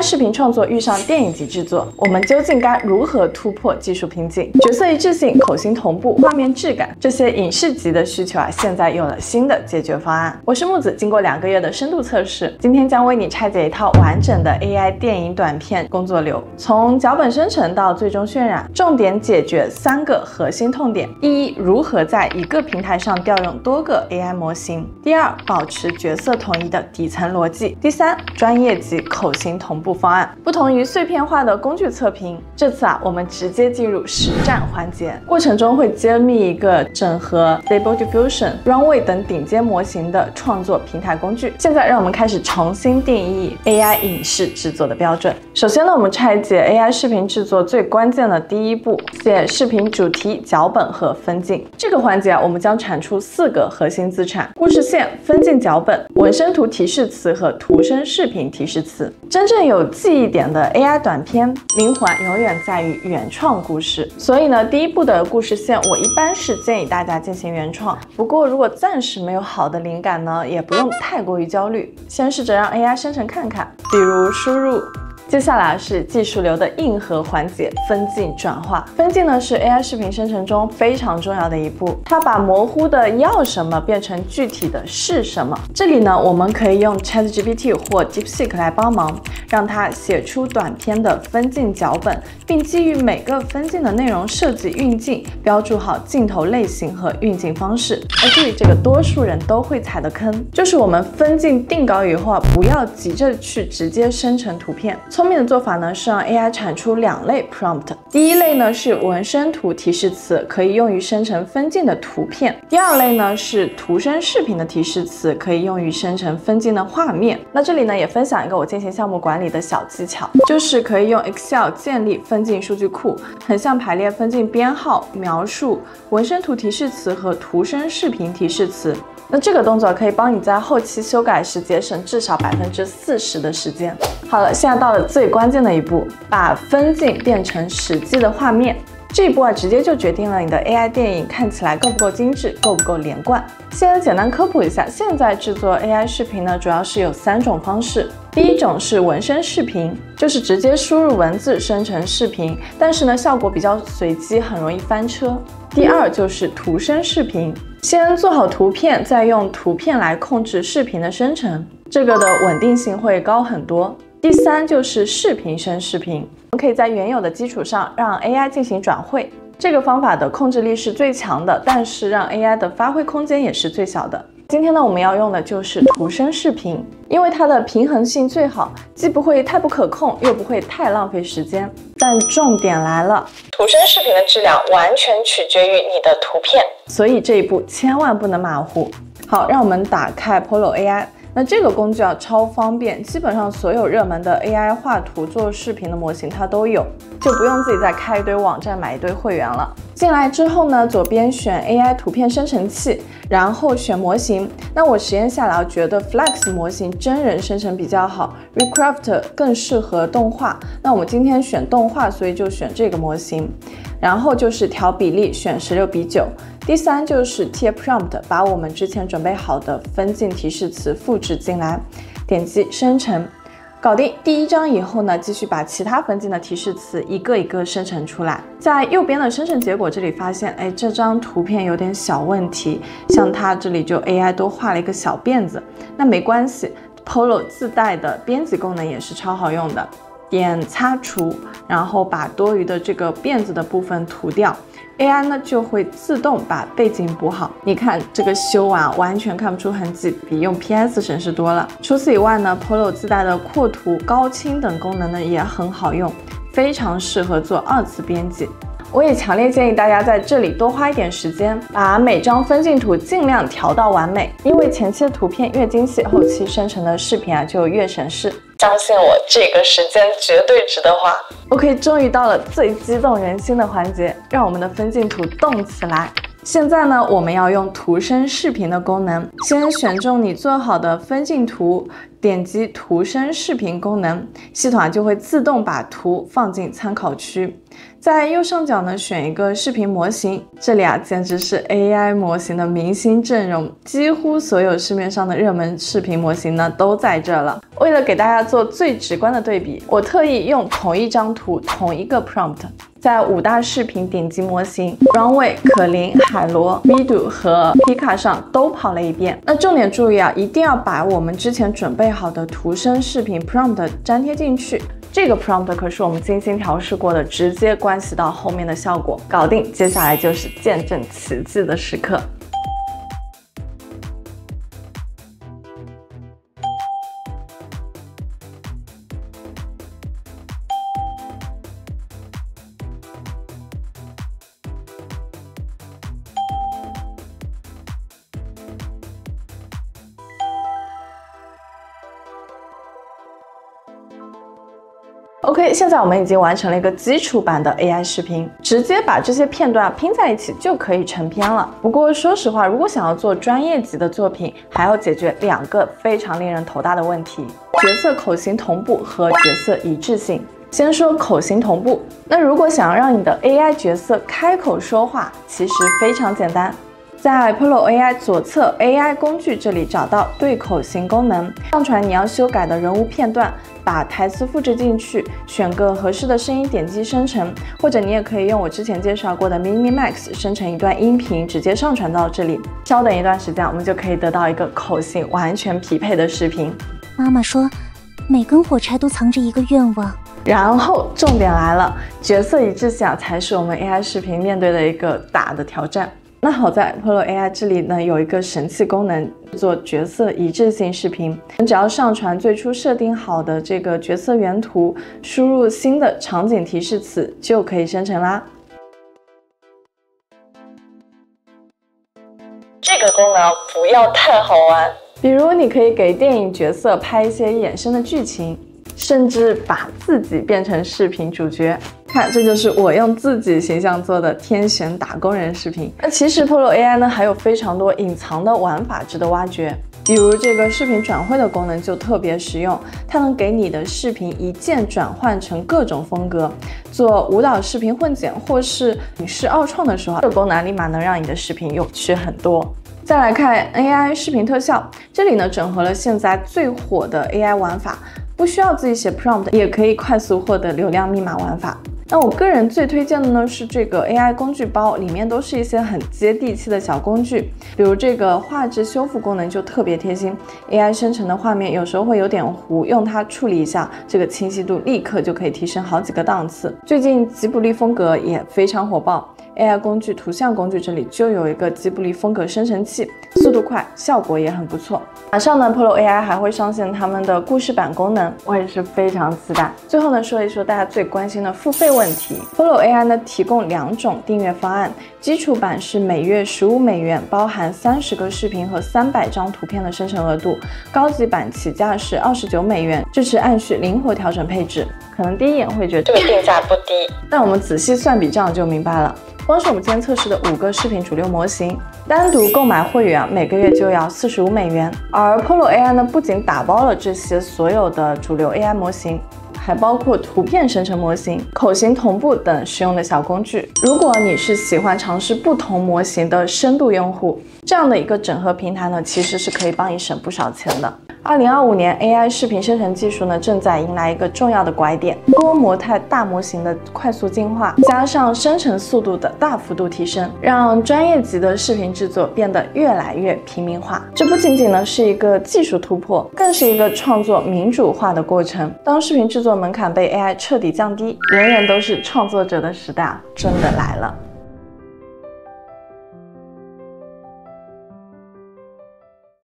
视频创作遇上电影级制作，我们究竟该如何突破技术瓶颈？角色一致性、口型同步、画面质感，这些影视级的需求啊，现在有了新的解决方案。我是木子，经过两个月的深度测试，今天将为你拆解一套完整的 AI 电影短片工作流，从脚本生成到最终渲染，重点解决三个核心痛点：第一、如何在一个平台上调用多个 AI 模型；第二，保持角色统一的底层逻辑；第三，专业级口型同步。方案不同于碎片化的工具测评，这次啊，我们直接进入实战环节，过程中会揭秘一个整合 Stable Diffusion、Runway 等顶尖模型的创作平台工具。现在让我们开始重新定义 AI 影视制作的标准。首先呢，我们拆解 AI 视频制作最关键的第一步，写视频主题、脚本和分镜。这个环节啊，我们将产出四个核心资产：故事线、分镜、脚本、纹身图提示词和图声视频提示词。真正有有记忆点的 AI 短片，灵魂永远在于原创故事。所以呢，第一步的故事线，我一般是建议大家进行原创。不过，如果暂时没有好的灵感呢，也不用太过于焦虑，先试着让 AI 生成看看，比如输入。接下来是技术流的硬核环节，分镜转化。分镜呢是 AI 视频生成中非常重要的一步，它把模糊的要什么变成具体的是什么。这里呢，我们可以用 ChatGPT 或 DeepSeek 来帮忙，让它写出短片的分镜脚本，并基于每个分镜的内容设计运镜，标注好镜头类型和运镜方式。而注意这个多数人都会踩的坑，就是我们分镜定稿以后啊，不要急着去直接生成图片。聪明的做法呢是让 AI 产出两类 prompt，第一类呢是纹身图提示词，可以用于生成分镜的图片；第二类呢是图声视频的提示词，可以用于生成分镜的画面。那这里呢也分享一个我进行项目管理的小技巧，就是可以用 Excel 建立分镜数据库，横向排列分镜编号、描述、纹身图提示词和图声视频提示词。那这个动作可以帮你在后期修改时节省至少百分之四十的时间。好了，现在到了最关键的一步，把分镜变成实际的画面。这一步啊，直接就决定了你的 AI 电影看起来够不够精致，够不够连贯。先简单科普一下，现在制作 AI 视频呢，主要是有三种方式。第一种是纹身视频，就是直接输入文字生成视频，但是呢，效果比较随机，很容易翻车。第二就是图生视频。先做好图片，再用图片来控制视频的生成，这个的稳定性会高很多。第三就是视频生视频，我们可以在原有的基础上让 AI 进行转绘，这个方法的控制力是最强的，但是让 AI 的发挥空间也是最小的。今天呢，我们要用的就是图生视频，因为它的平衡性最好，既不会太不可控，又不会太浪费时间。但重点来了，图生视频的质量完全取决于你的图片，所以这一步千万不能马虎。好，让我们打开 Polo AI。那这个工具啊超方便，基本上所有热门的 AI 画图做视频的模型它都有，就不用自己再开一堆网站买一堆会员了。进来之后呢，左边选 AI 图片生成器，然后选模型。那我实验下来觉得 Flex 模型真人生成比较好，Recraft 更适合动画。那我们今天选动画，所以就选这个模型。然后就是调比例，选十六比九。第三就是贴 prompt，把我们之前准备好的分镜提示词复制进来，点击生成，搞定。第一张以后呢，继续把其他分镜的提示词一个一个生成出来。在右边的生成结果这里发现，哎，这张图片有点小问题，像它这里就 AI 都画了一个小辫子，那没关系，Polo 自带的编辑功能也是超好用的，点擦除，然后把多余的这个辫子的部分涂掉。AI 呢就会自动把背景补好，你看这个修完完全看不出痕迹，比用 PS 省事多了。除此以外呢，Polo 自带的扩图、高清等功能呢也很好用，非常适合做二次编辑。我也强烈建议大家在这里多花一点时间，把每张分镜图尽量调到完美，因为前期的图片越精细，后期生成的视频啊就越省事。相信我，这个时间绝对值得花。OK，终于到了最激动人心的环节，让我们的分镜图动起来。现在呢，我们要用图生视频的功能，先选中你做好的分镜图，点击图生视频功能，系统啊就会自动把图放进参考区。在右上角呢，选一个视频模型，这里啊简直是 AI 模型的明星阵容，几乎所有市面上的热门视频模型呢都在这了。为了给大家做最直观的对比，我特意用同一张图、同一个 prompt，在五大视频顶级模型 Runway、可伶、海螺、Midu 和 Pika 上都跑了一遍。那重点注意啊，一定要把我们之前准备好的图生视频 prompt 粘贴进去。这个 prompt 可是我们精心调试过的，直接关系到后面的效果，搞定。接下来就是见证奇迹的时刻。OK，现在我们已经完成了一个基础版的 AI 视频，直接把这些片段拼在一起就可以成片了。不过说实话，如果想要做专业级的作品，还要解决两个非常令人头大的问题：角色口型同步和角色一致性。先说口型同步，那如果想要让你的 AI 角色开口说话，其实非常简单。在 Polo AI 左侧 AI 工具这里找到对口型功能，上传你要修改的人物片段，把台词复制进去，选个合适的声音，点击生成，或者你也可以用我之前介绍过的 Mini Max 生成一段音频，直接上传到这里。稍等一段时间，我们就可以得到一个口型完全匹配的视频。妈妈说，每根火柴都藏着一个愿望。然后重点来了，角色一致性啊，才是我们 AI 视频面对的一个大的挑战。那好在 Polo AI 这里呢有一个神奇功能，做角色一致性视频。你只要上传最初设定好的这个角色原图，输入新的场景提示词，就可以生成啦。这个功能不要太好玩，比如你可以给电影角色拍一些衍生的剧情。甚至把自己变成视频主角，看，这就是我用自己形象做的天选打工人视频。那其实 Polo AI 呢，还有非常多隐藏的玩法值得挖掘，比如这个视频转会的功能就特别实用，它能给你的视频一键转换成各种风格，做舞蹈视频混剪或是影视二创的时候，这个功能立马能让你的视频有趣很多。再来看 AI 视频特效，这里呢整合了现在最火的 AI 玩法。不需要自己写 prompt 也可以快速获得流量密码玩法。那我个人最推荐的呢是这个 AI 工具包，里面都是一些很接地气的小工具，比如这个画质修复功能就特别贴心。AI 生成的画面有时候会有点糊，用它处理一下，这个清晰度立刻就可以提升好几个档次。最近吉卜力风格也非常火爆。AI 工具图像工具这里就有一个吉卜力风格生成器，速度快，效果也很不错。马上呢，Polo AI 还会上线他们的故事版功能，我也是非常期待。最后呢，说一说大家最关心的付费问题。Polo AI 呢提供两种订阅方案，基础版是每月十五美元，包含三十个视频和三百张图片的生成额度；高级版起价是二十九美元，支持按需灵活调整配置。可能第一眼会觉得这个定价不低，但我们仔细算笔账就明白了。光是我们今天测试的五个视频主流模型，单独购买会员每个月就要四十五美元。而 Polo AI 呢，不仅打包了这些所有的主流 AI 模型，还包括图片生成模型、口型同步等实用的小工具。如果你是喜欢尝试不同模型的深度用户，这样的一个整合平台呢，其实是可以帮你省不少钱的。二零二五年，AI 视频生成技术呢正在迎来一个重要的拐点，多模态大模型的快速进化，加上生成速度的大幅度提升，让专业级的视频制作变得越来越平民化。这不仅仅呢是一个技术突破，更是一个创作民主化的过程。当视频制作门槛被 AI 彻底降低，人人都是创作者的时代真的来了。